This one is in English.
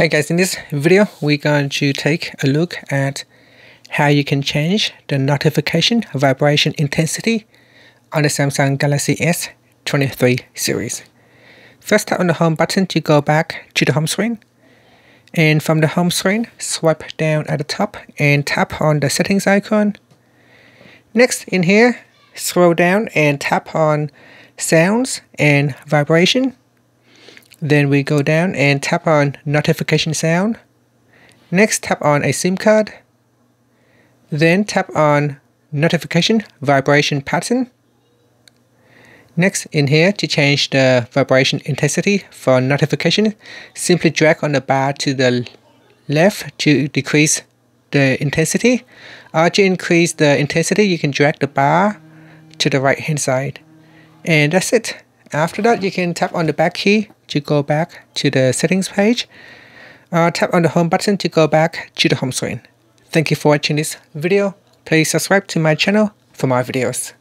Hey guys, in this video, we're going to take a look at how you can change the notification vibration intensity on the Samsung Galaxy S23 series. First tap on the home button to go back to the home screen. And from the home screen, swipe down at the top and tap on the settings icon. Next in here, scroll down and tap on sounds and vibration then we go down and tap on notification sound. Next tap on a SIM card. Then tap on notification vibration pattern. Next in here to change the vibration intensity for notification, simply drag on the bar to the left to decrease the intensity. Or to increase the intensity, you can drag the bar to the right hand side. And that's it. After that, you can tap on the back key to go back to the settings page. Uh, tap on the home button to go back to the home screen. Thank you for watching this video. Please subscribe to my channel for more videos.